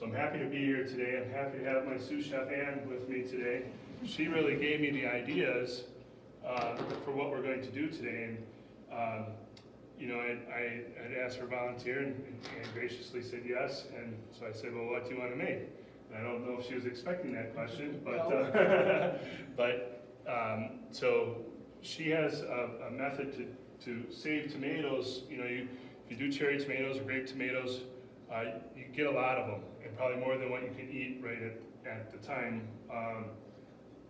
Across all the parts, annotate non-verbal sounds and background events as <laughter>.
So I'm happy to be here today. I'm happy to have my sous chef Ann with me today. She really gave me the ideas uh, for what we're going to do today. And, um, you know, I, I had asked her to volunteer and, and graciously said yes. And so I said, well, what do you want to make? And I don't know if she was expecting that question, but, uh, <laughs> but um, so she has a, a method to, to save tomatoes. You know, you, if you do cherry tomatoes or grape tomatoes, uh, you get a lot of them, and probably more than what you can eat right at, at the time um,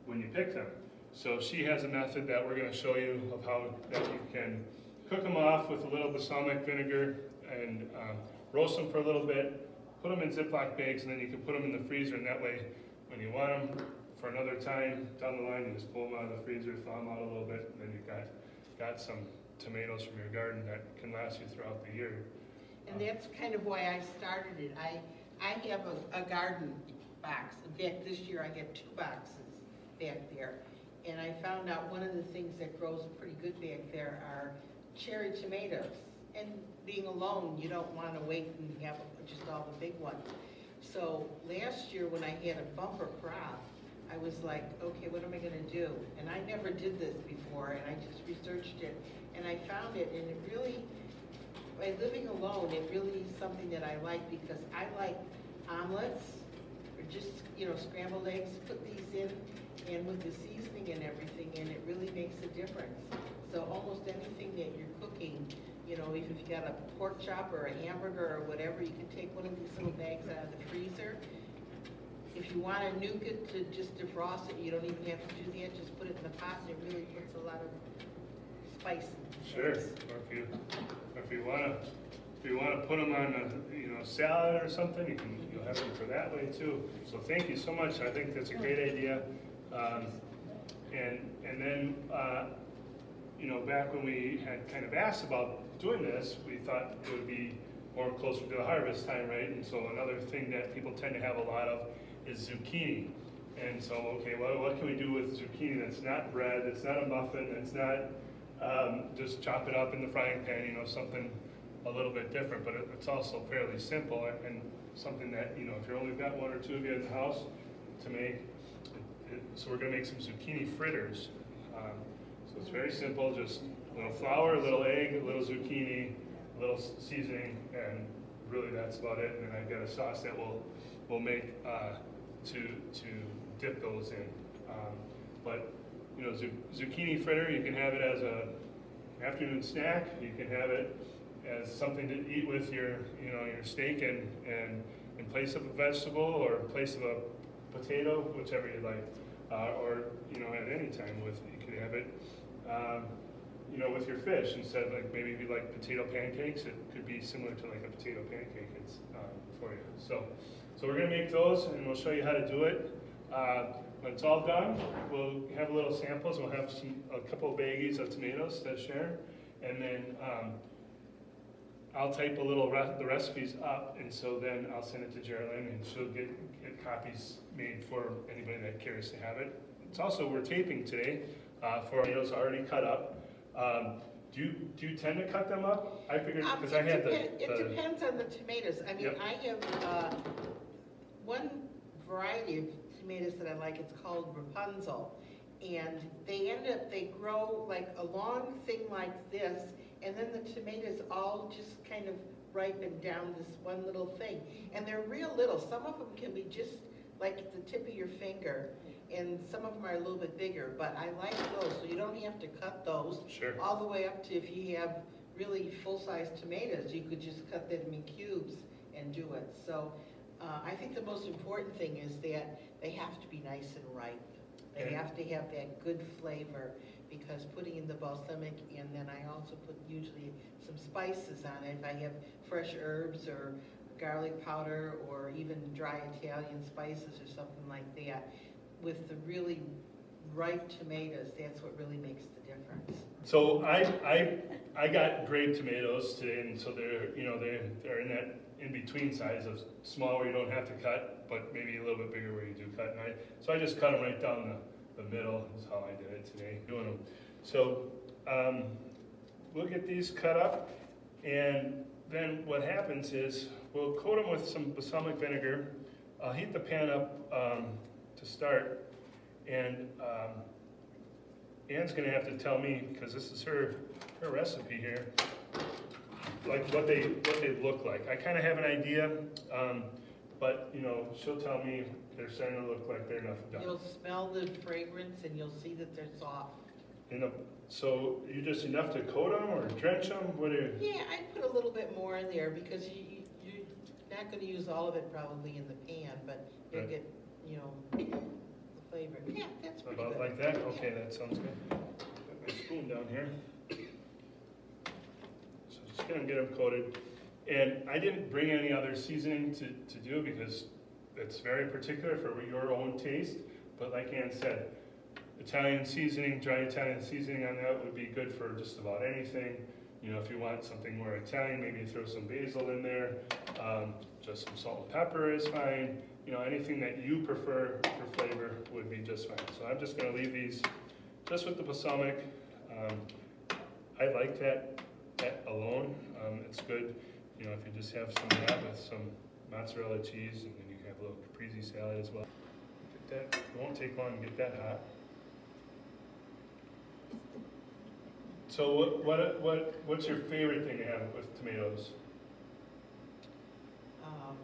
when you pick them. So she has a method that we're going to show you of how that you can cook them off with a little balsamic vinegar and um, roast them for a little bit, put them in Ziploc bags, and then you can put them in the freezer, and that way, when you want them for another time down the line, you just pull them out of the freezer, thaw them out a little bit, and then you've got, got some tomatoes from your garden that can last you throughout the year. And that's kind of why I started it. I, I have a, a garden box. In fact, this year I get two boxes back there. And I found out one of the things that grows pretty good back there are cherry tomatoes. And being alone, you don't want to wait and have just all the big ones. So last year when I had a bumper crop, I was like, okay, what am I going to do? And I never did this before, and I just researched it, and I found it, and it really, by living alone, it really is something that I like because I like omelets, or just, you know, scrambled eggs, put these in, and with the seasoning and everything, and it really makes a difference. So almost anything that you're cooking, you know, if you've got a pork chop or a hamburger or whatever, you can take one of these little bags out of the freezer. If you want to nuke it to just defrost it, you don't even have to do that, just put it in the pot, and it really puts a lot of Sure, or if you, or if you wanna, if you wanna put them on a, you know, salad or something, you can, you'll have them for that way too. So thank you so much, I think that's a great idea. Um, and, and then, uh, you know, back when we had kind of asked about doing this, we thought it would be more closer to the harvest time, right? And so another thing that people tend to have a lot of is zucchini. And so, okay, well, what can we do with zucchini that's not bread, it's not a muffin, it's not um, just chop it up in the frying pan, you know, something a little bit different, but it, it's also fairly simple and, something that, you know, if you only got one or two of you in the house to make, it, so we're gonna make some zucchini fritters. Um, so it's very simple, just a little flour, a little egg, a little zucchini, a little seasoning, and really that's about it. And then I've got a sauce that we'll, we'll make uh, to, to dip those in. Um, But, you know, zucchini fritter, you can have it as a afternoon snack, you can have it as something to eat with your, you know, your steak and, and in place of a vegetable or in place of a potato, whichever you like. Uh, or, you know, at any time with, you can have it, um, you know, with your fish instead of like, maybe like potato pancakes, it could be similar to like a potato pancake it's, um, for you. So, so we're gonna make those and we'll show you how to do it. Uh, when it's all done, we'll have a little samples. We'll have some, a couple baggies of tomatoes to share. And then, um, I'll type a little, re- the recipes up, and so then I'll send it to Geraldine, and she'll get, get copies made for anybody that cares to have it. It's also, we're taping today, uh, for tomatoes already cut up. Um, do you, do you tend to cut them up? I figured, Um, because I had the, depen- It depends on the tomatoes. I mean, Yep. I have, uh, one variety of tomatoes that I like, it's called Rapunzel. And they end up, they grow like a long thing like this, and then the tomatoes all just kind of ripen down this one little thing. And they're real little, some of them can be just like at the tip of your finger, and some of them are a little bit bigger, but I like those, so you don't have to cut those sure, all the way up to if you have really full-size tomatoes, you could just cut them in cubes and do it. So uh, I think the most important thing is that they have to be nice and ripe. They have to have that good flavor because putting in the balsamic and then I also put usually some spices on it. If I have fresh herbs or garlic powder or even dry Italian spices or something like that, with the really ripe tomatoes, that's what really makes the difference. So I, I, I got grape tomatoes today, and so they're, you know, they're, they're in that in-between size of small where you don't have to cut, but maybe a little bit bigger where you do cut. And I, so I just cut them right down the, the middle, is how I did it today, doing them. So, um, we'll get these cut up, and then what happens is, we'll coat them with some balsamic vinegar. I'll heat the pan up um, to start, and um, Ann's gonna have to tell me, because this is her, her recipe here, like what they, what they look like. I kind of have an idea, um, but, you know, she'll tell me they're starting to look like they're enough done. You'll smell the fragrance and you'll see that they're soft. And, uh, so you just enough to coat them or drench them, what do you? Yeah, I'd put a little bit more in there because you, you- you're not gonna use all of it probably in the pan, but you'll Right. get, you know, the flavor. Yeah, that's pretty About good. like that? Okay, that sounds good. Got my spoon down here. So just gonna get them coated. And I didn't bring any other seasoning to, to do because it's very particular for your own taste. But like Ann said, Italian seasoning, dry Italian seasoning on that would be good for just about anything. You know, if you want something more Italian, maybe throw some basil in there. Um, just some salt and pepper is fine. You know, anything that you prefer for flavor would be just fine. So I'm just gonna leave these just with the balsamic. Um, I like that, that alone. Um, it's good, you know, if you just have some of that with some mozzarella cheese and then you have a little caprese salad as well. Get that, it won't take long to get that hot. So what, what, what, what's your favorite thing to have with tomatoes? Um,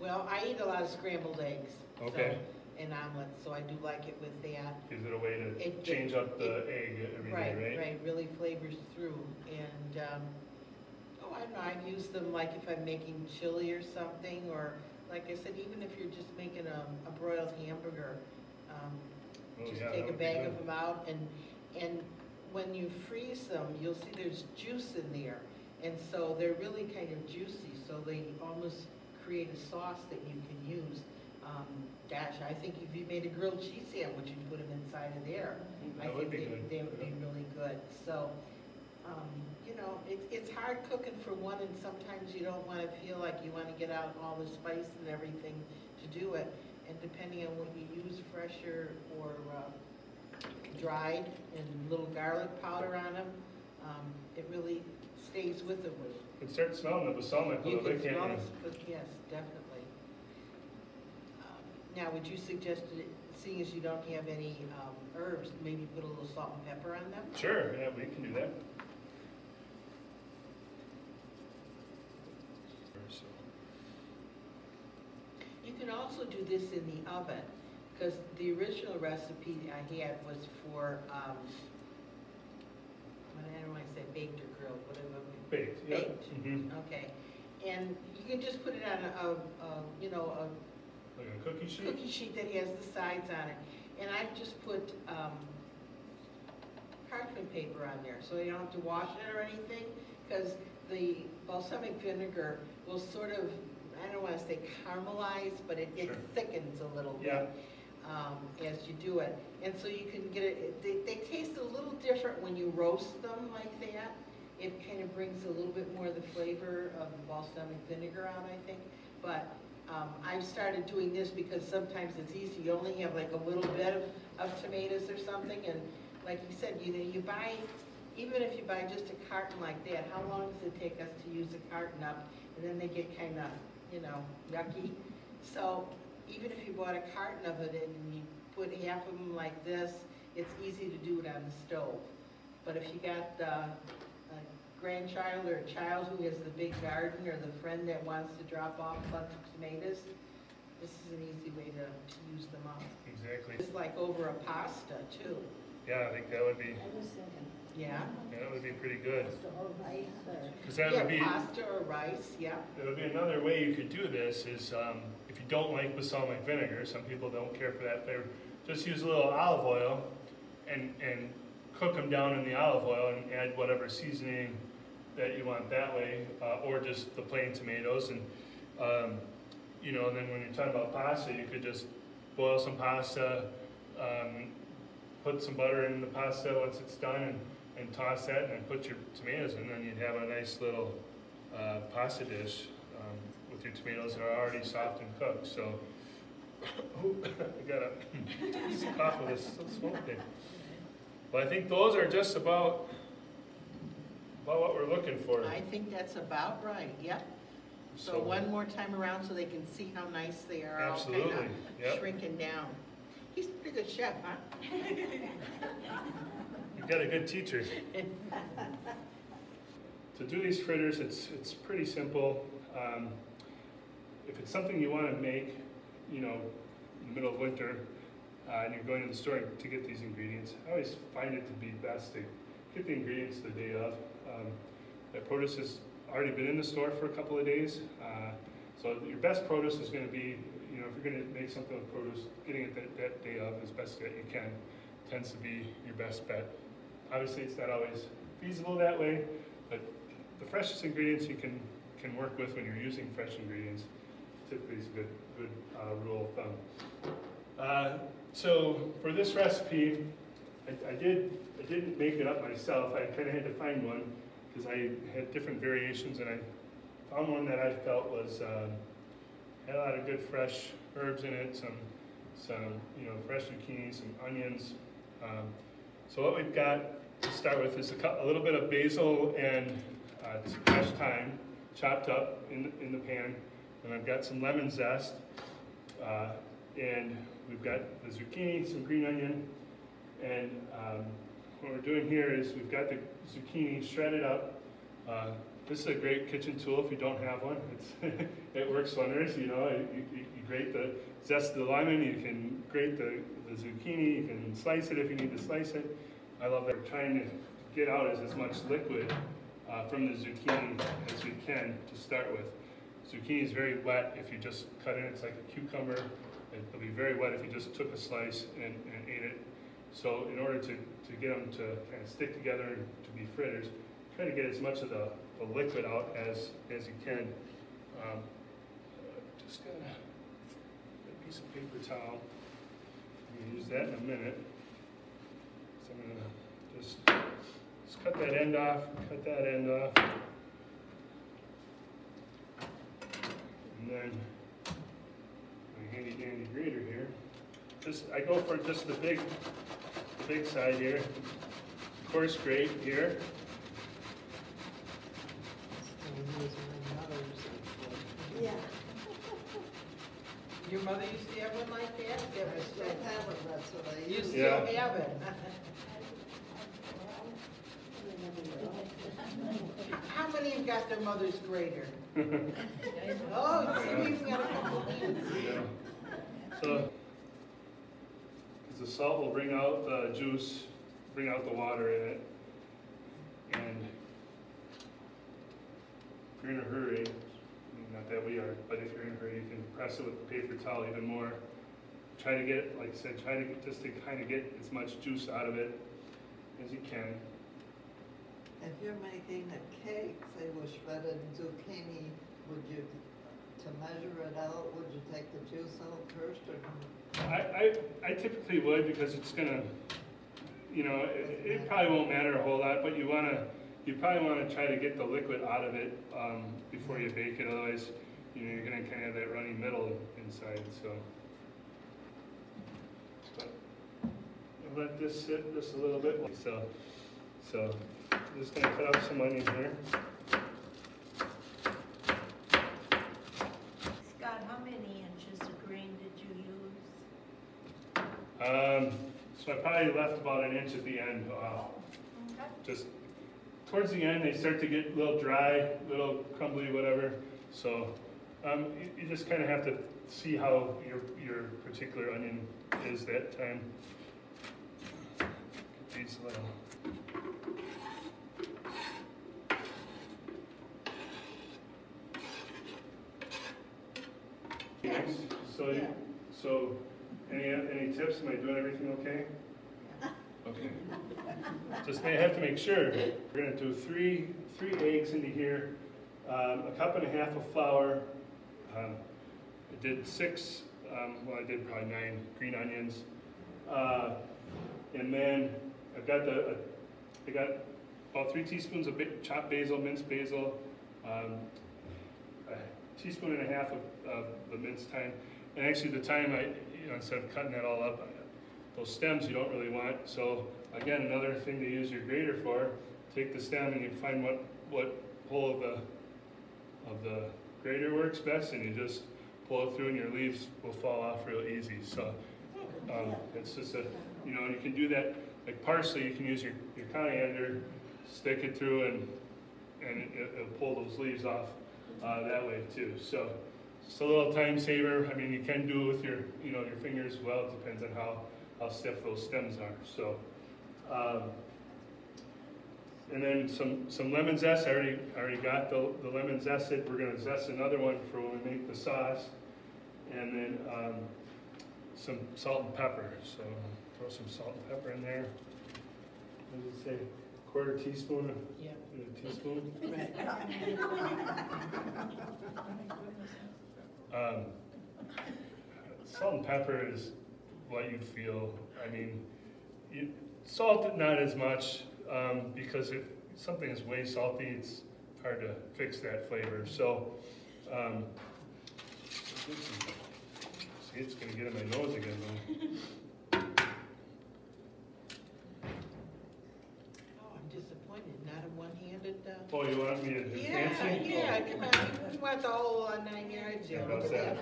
Well, I eat a lot of scrambled eggs. so- Okay. And omelets, so I do like it with that. Is it a way to It- change up the egg every Right, day, right? right, really flavors through, and, um, oh, I don't know, I've used them like if I'm making chili or something, or, like I said, even if you're just making a, a broiled hamburger, um, Oh, just yeah, take that a would be bag good. of them out, and, and when you freeze them, you'll see there's juice in there, and so they're really kind of juicy, so they almost create a sauce that you can use. Um, gosh, I think if you made a grilled cheese sandwich and put them inside of there, I That would think be they, good. they would be really good, so, um, you know, it, it's hard cooking for one, and sometimes you don't wanna feel like you wanna get out all the spice and everything to do it, and depending on what you use, fresher or, uh, dried, and little garlic powder on them, um, it really stays with them. You can start smelling the balsamic a You little can bit, smell can't it, you? but yes, definitely. Um, Now, would you suggest, that, seeing as you don't have any, um, herbs, maybe put a little salt and pepper on them? Sure, yeah, we can do that. So, You can also do this in the oven, because the original recipe I had was for, um, what, I don't want to say baked or grilled, whatever. Baked, yeah. Baked. Mhm. Okay, and you can just put it on a, a, you know, a Like a cookie sheet? cookie sheet that has the sides on it. And I've just put, um, parchment paper on there, so you don't have to wash it or anything, because the balsamic vinegar will sort of, I don't wanna say caramelized, but it, it Sure. thickens a little bit. Yeah. Um, as you do it, and so you can get it, they, they taste a little different when you roast them like that. It kind of brings a little bit more of the flavor of the balsamic vinegar out, I think, but um, I've started doing this because sometimes it's easy, you only have like a little bit of, of tomatoes or something, and like you said, you know, you buy, even if you buy just a carton like that, how long does it take us to use a carton up? And then they get kind of, you know, yucky. So even if you bought a carton of it and you put half of them like this, it's easy to do it on the stove. But if you got uh, a grandchild or a child who has the big garden or the friend that wants to drop off a bunch of tomatoes, this is an easy way to, to use them up. Exactly. It's like over a pasta too, Yeah, I think that would be, yeah? yeah, that would be pretty good. Or rice or. Because that Yeah, would be, pasta or rice, yeah. that would be another way you could do this is, um, if you don't like balsamic vinegar, some people don't care for that flavor, just use a little olive oil and, and cook them down in the olive oil and add whatever seasoning that you want that way, uh, or just the plain tomatoes and, um, you know, and then when you're talking about pasta, you could just boil some pasta, um, put some butter in the pasta once it's done and, and toss that and then put your tomatoes in, and then you'd have a nice little, uh, pasta dish, um, with your tomatoes that are already soft and cooked, so. <coughs> Ooh, I got a <laughs> cough with this smoke thing. But I think those are just about, about what we're looking for. I think that's about right, yep. So one more time around so they can see how nice they are, all kind of yep. shrinking down. He's a pretty good chef, huh? <laughs> You've got a good teacher. To do these fritters, it's, it's pretty simple. Um, If it's something you want to make, you know, in the middle of winter, uh, and you're going to the store to get these ingredients, I always find it to be best to get the ingredients the day of. Um, That produce has already been in the store for a couple of days, uh, so your best produce is going to be, you know, if you're going to make something with produce, getting it that, that day of as best that you can tends to be your best bet. Obviously, it's not always feasible that way, but the freshest ingredients you can, can work with when you're using fresh ingredients typically is a good, good uh, rule of thumb. Uh, so for this recipe, I, I did, I didn't make it up myself. I kind of had to find one because I had different variations and I found one that I felt was, um, had a lot of good fresh herbs in it, some, some, you know, fresh zucchini, some onions. Um, so what we've got to start with is a, a little bit of basil and uh, fresh thyme chopped up in, in the pan. And I've got some lemon zest. Uh, and we've got the zucchini, some green onion. And um, what we're doing here is we've got the zucchini shredded up. Uh, this is a great kitchen tool if you don't have one. <laughs> It works wonders, you know. You, you grate the zest of the lemon, you can grate the, the zucchini, you can slice it if you need to slice it. I love that we're trying to get out as, as much liquid uh, from the zucchini as we can to start with. Zucchini is very wet if you just cut it, it's like a cucumber. It'll be very wet if you just took a slice and, and ate it. So in order to, to get them to kind of stick together and to be fritters, try to get as much of the, the liquid out as, as you can. Um, just got a, a piece of paper towel. I'm gonna use that in a minute. So I'm gonna just, just cut that end off, cut that end off. And then, my handy dandy grater here. Just, I go for just the big, the big side here. Coarse grate here. Yeah, Your mother used to have one like that? That I was still have it, that's what I You use. still Yeah. have it? How many have got their mother's grater? Oh, see, we've got a couple hands. Yeah. So, because the salt will bring out the juice, bring out the water in it. And if you're in a hurry, I mean, not that we are, but if you're in a hurry, you can press it with the paper towel even more. Try to get, like I said, try to get, just to kind of get as much juice out of it as you can. If you're making a cake, say with shredded zucchini, would you, to measure it out, would you take the juice out first or? I, I, I typically would because it's gonna, you know, it, it probably won't matter a whole lot, but you wanna, you probably wanna try to get the liquid out of it, um, before you bake it, otherwise, you know, you're gonna kinda have that runny middle inside, so. But I'll let this sit just a little bit, so, so, I'm just gonna cut out some onion here. Scott, how many inches of green did you use? Um, so I probably left about an inch at the end, uh, just towards the end, they start to get a little dry, a little crumbly, whatever. So um, you, you just kind of have to see how your, your particular onion is that time. These little. Yes, So, Yeah. so any, any tips? Am I doing everything okay? <laughs> Okay. Just may have to make sure. We're gonna do three, three eggs into here, um, a cup and a half of flour. Um, I did six, um, well, I did probably nine green onions. Uh, and then I've got the, uh, I got about three teaspoons of chopped basil, minced basil, um, a teaspoon and a half of, of the minced thyme. And actually the thyme, I, you know, instead of cutting that all up, those stems you don't really want. So again, another thing to use your grater for, take the stem and you find what, what hole of the, of the grater works best, and you just pull it through and your leaves will fall off real easy, so. Um, it's just a, you know, you can do that, like parsley, you can use your, your coriander, stick it through and, and it, it'll pull those leaves off, uh, that way too, so. Just a little time saver, I mean, you can do it with your, you know, your fingers well, it depends on how, how stiff those stems are, so. Um, and then some, some lemon zest, I already, I already got the, the lemon zested, we're gonna zest another one for when we make the sauce. And then, um, some salt and pepper, so throw some salt and pepper in there. What does it say, quarter teaspoon, Yeah. a teaspoon? Um, salt and pepper is what you feel. I mean, you, salt it not as much um, because if something is way salty, it's hard to fix that flavor. So, um, see, it's gonna get in my nose again though. Oh, I'm disappointed, not a one-handed, uh. Oh, you want me to do Yeah, fancy? yeah, come on, you want the whole uh, nine yards Oh, here. how's that?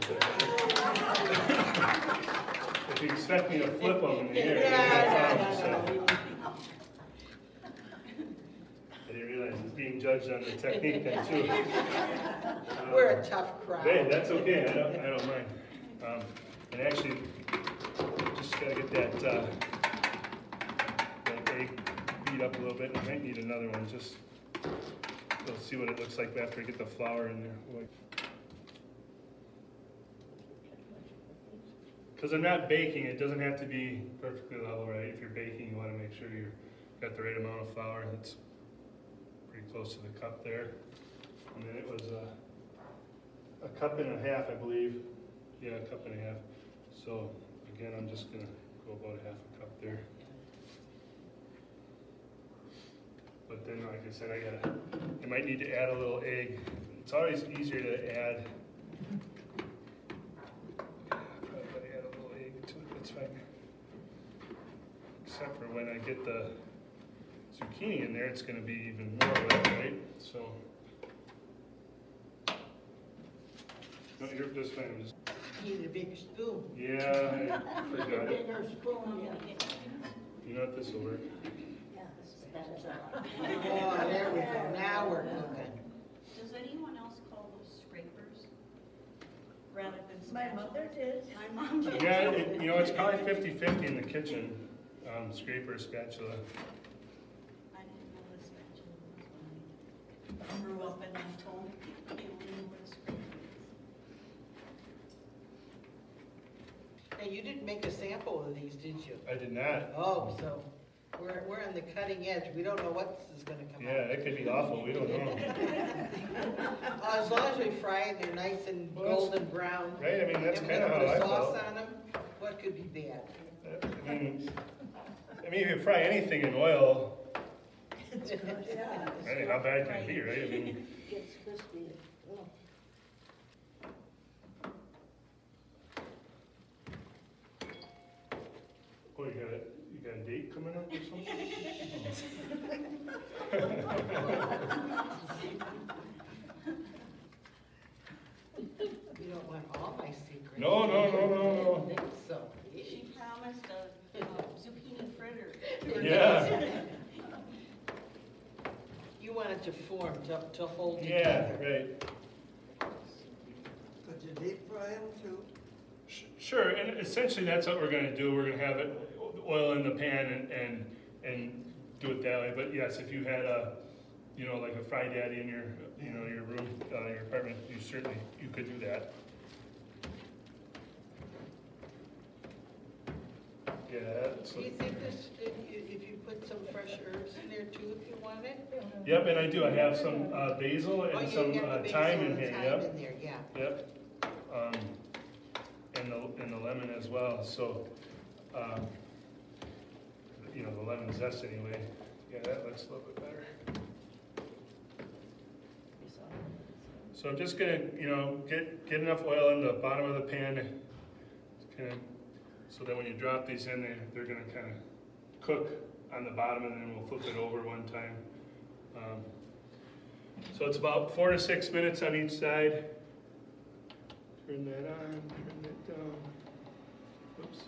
If you expect me to flip them in the air, Yeah, no, no no, problem, no, so. I didn't realize it's being judged on the technique <laughs> then too. no. <laughs> We're a tough crowd. Hey, that's okay, I don't, I don't mind. Um, and actually, just gotta get that, uh, that egg beat up a little bit, I might need another one, just, we'll see what it looks like after I get the flour in there. Cause I'm not baking, it doesn't have to be perfectly level, right? If you're baking, you wanna make sure you've got the right amount of flour, that's pretty close to the cup there. And then it was, uh, a cup and a half, I believe. Yeah, a cup and a half. So again, I'm just gonna go about a half a cup there. But then, like I said, I gotta, I might need to add a little egg. It's always easier to add. Add a little egg to it, that's fine. Except for when I get the zucchini in there, it's gonna be even more wet, right? So. No, you're just fine, just, Need a bigger spoon. yeah, I <laughs> forgot. Bigger spoon, yeah. You know what, this'll work. That's all. Oh, there we go, now we're cooking. Does anyone else call those scrapers? Rather than My spatulas? mother did. My mom did. Yeah, it, you know, it's probably fifty-fifty in the kitchen, um, scraper, spatula. I didn't know the spatula was mine. I grew up in a home, you knew what a scraper is. Now, you didn't make a sample of these, did you? I did not. Oh, so we're, we're on the cutting edge. We don't know what this is gonna come Yeah, out. it could be awful, we don't know. <laughs> Uh, As long as we fry it, they're nice and Well, that's- golden brown. Right, I mean, that's And kinda we how put I a sauce felt. on them, what could be bad? I mean, I mean, if you fry anything in oil, Yeah. I how bad can it be, right? I mean, <laughs> Gets crispy. Oh. you got a, you got a date coming up or something? You don't want all my secrets. No, no, no, no, no. don't think <laughs> so. She promised a uh, zucchini fritter. Yeah, You <laughs> want it to form, to, to hold yeah, together. right. Could you deep fry them too? Sh- Sure, and essentially that's what we're gonna do, we're gonna have it, oil in the pan and, and, and do it that way, but yes, if you had a, you know, like a fry daddy in your, you know, your room, uh, your apartment, you certainly, you could do that. Yeah, Do you think this, if you, if you put some fresh herbs in there too, if you wanted? yep, and I do, I have some uh, basil Oh, and you some uh, basil thyme in and here, thyme yep, in there, yeah. yep. Um, and the, and the lemon as well, so, um, you know, the lemon zest anyway, yeah, that looks a little bit better. So I'm just gonna, you know, get, get enough oil in the bottom of the pan, just kind of, so then when you drop these in, they, they're gonna kind of cook on the bottom, and then we'll flip it over one time. Um, So it's about four to six minutes on each side. Turn that on, turn that down. Oops.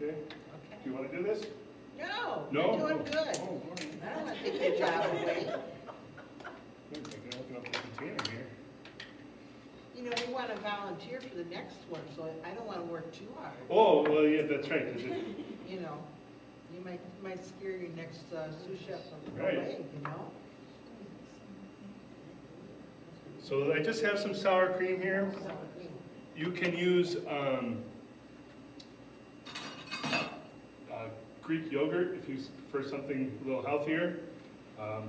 Okay, Okay. do you wanna do this? No, No? you're doing good. Oh. I don't want to take your job away. Wait a second, open up the container here. You know, we want to volunteer for the next one, so I don't want to work too hard. Oh, well, yeah, that's right. it, <laughs> You know, you might, might scare your next uh, sous chef Right. away, you know? so I just have some sour cream here. You can use, um, uh, Greek yogurt if you prefer something a little healthier. Um,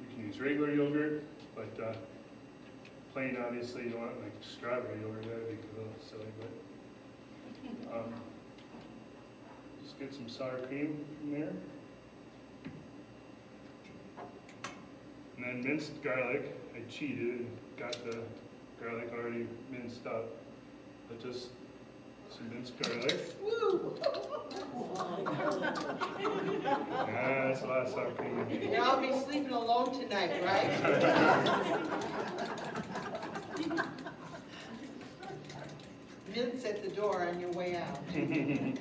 you can use regular yogurt, but, uh, plain, obviously, you don't want like strawberry yogurt, that'd be a little silly, but, um, just get some sour cream in there. And then minced garlic, I cheated and got the garlic already minced up, but just some minced garlic. Woo! Yeah, that's a lot of sour cream. And I'll be sleeping alone tonight, right? <laughs> Mints at the door on your way out. <laughs>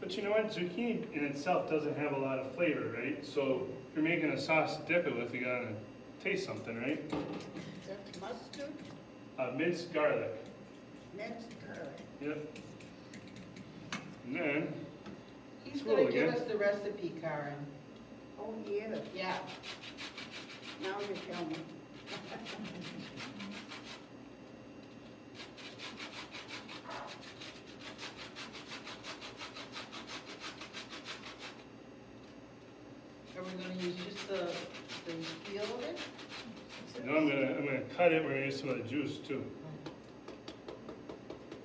But you know what, zucchini in itself doesn't have a lot of flavor, right? So if you're making a sauce to dip it with, you gotta taste something, right? Is that mustard? Uh, minced garlic, Next garlic. yep. And then, He's gonna give again. us the recipe, Karen. Oh, yeah, Yeah. now you tell me. <laughs> Are we gonna use just the, the peel of it? now I'm gonna, I'm gonna cut it, we're gonna use some of the juice too. Oh.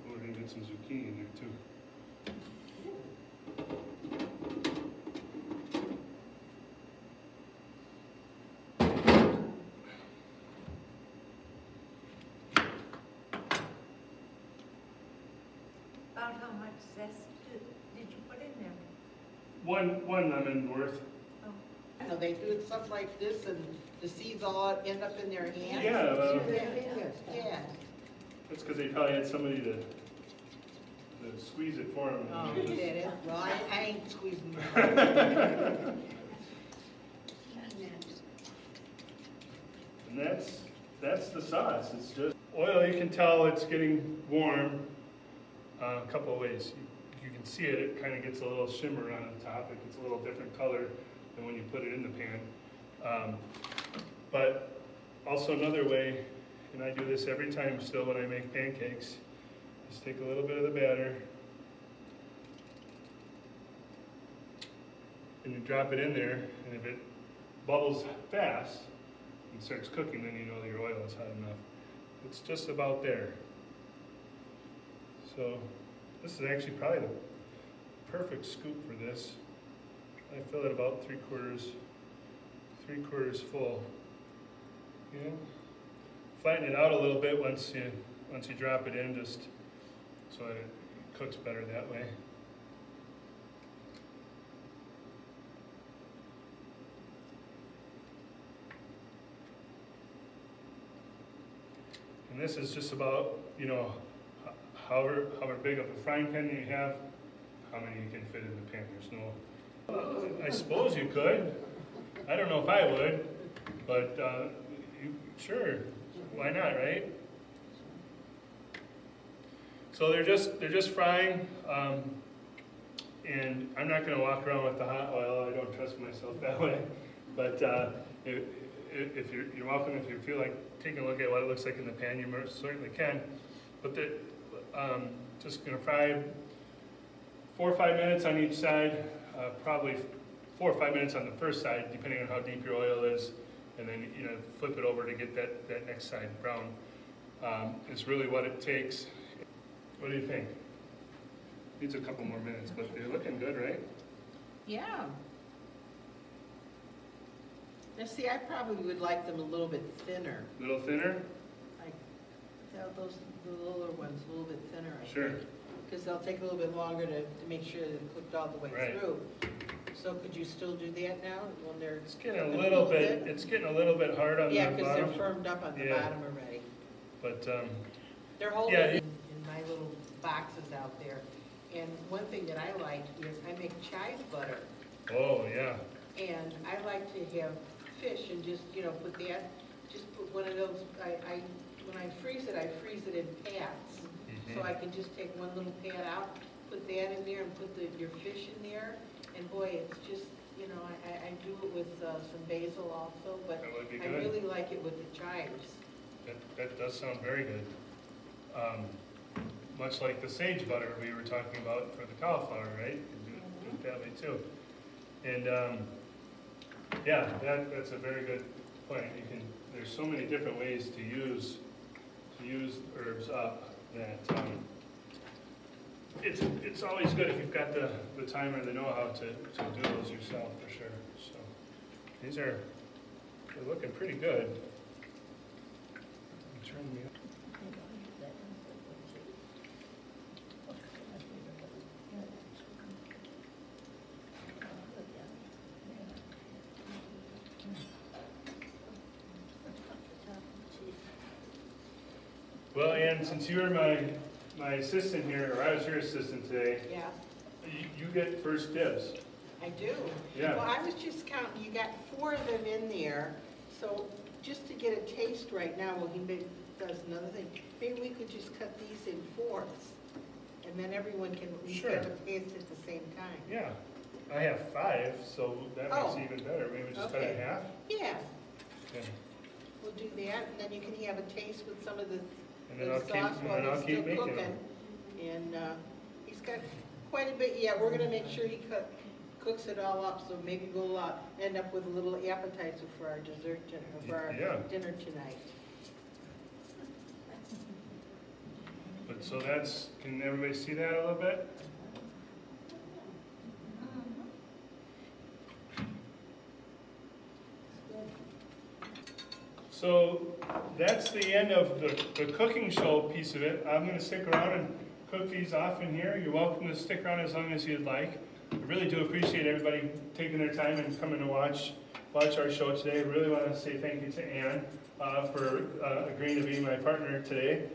We're gonna get some zucchini in there too. About how much zest did, did you put in there? One, one lemon worth. You know, they do it stuff like this and the seeds all end up in their hands. Yeah, well, um, Yeah. that's because they probably had somebody to, to squeeze it for them. Oh, did it? Well, I, I ain't squeezing it. <laughs> And that's, that's the sauce, it's just, oil, you can tell it's getting warm uh, a couple of ways. You- can see it, it kind of gets a little shimmer on the top, it gets a little different color than when you put it in the pan. Um, But also another way, and I do this every time still when I make pancakes, is take a little bit of the batter and you drop it in there, and if it bubbles fast, and starts cooking, then you know your oil is hot enough. It's just about there. So this is actually probably the perfect scoop for this. I fill it about three quarters, three quarters full. You know, flatten it out a little bit once you once you drop it in, just so it cooks better that way. And this is just about, you know, however, however big of a frying pan you have, how many you can fit in the pan. There's no, I suppose you could. I don't know if I would, but, uh, you, sure, why not, right? So they're just, they're just frying, um, and I'm not gonna walk around with the hot oil, I don't trust myself that way. But, uh, if, if you're, you're welcome, if you feel like taking a look at what it looks like in the pan, you certainly can. But the, um, just gonna fry four or five minutes on each side, uh, probably four or five minutes on the first side, depending on how deep your oil is. And then, you know, flip it over to get that, that next side brown. Um, is really what it takes. What do you think? Needs a couple more minutes, but they're looking good, right? Yeah. Now, see, I probably would like them a little bit thinner, A little thinner? Yeah, those, the littler ones, a little bit thinner, I Sure. think. Because they'll take a little bit longer to, to make sure they're cooked all the way Right. through. So could you still do that now, when they're? It's getting a little bit, it's getting a little bit hard on the bottom. Yeah, because they're bottom. firmed up on the Yeah. bottom already. But, um, They're holding Yeah, in in my little boxes out there. And one thing that I like is I make chive butter. oh, yeah, And I like to have fish and just, you know, put that, just put one of those, I, I, when I freeze it, I freeze it in pads. So Mhm. I can just take one little pad out, put that in there and put the, your fish in there. And boy, it's just, you know, I, I- do it with uh, some basil also, but that would be I really like it with the chives. That, that does sound very good. Um, Much like the sage butter we were talking about for the cauliflower, right? You Do it- do it that way too. And, um, yeah, that, that's a very good point. You can, there's so many different ways to use, use herbs up that, um, it's, it's always good if you've got the, the time or the know-how to, to do those yourself, for sure, so. These are, they're looking pretty good. Turn me Ann, since you were my, my assistant here, or I was your assistant today, Yeah, you, you get first dibs. I do. Yeah. Well, I was just counting, you got four of them in there, so just to get a taste right now, well, he may, does another thing. Maybe we could just cut these in fourths, and then everyone can at least Sure. have a taste at the same time. Yeah, I have five, so that makes Oh. it even better. Maybe we just cut it in Okay. half? Yeah, Yeah. we'll do that, and then you can have a taste with some of the And then I'll the keep, sauce while then I'll it's keep still making cooking. And, uh, he's got quite a bit, yeah, we're gonna make sure he cook, cooks it all up, so maybe we'll, uh, end up with a little appetizer for our dessert, dinner, for our Yeah. dinner tonight. But so that's, can everybody see that a little bit? So that's the end of the, the cooking show piece of it. I'm gonna stick around and cook these off in here. You're welcome to stick around as long as you'd like. I really do appreciate everybody taking their time and coming to watch, watch our show today. I really wanna say thank you to Ann, uh, for, uh, agreeing to be my partner today.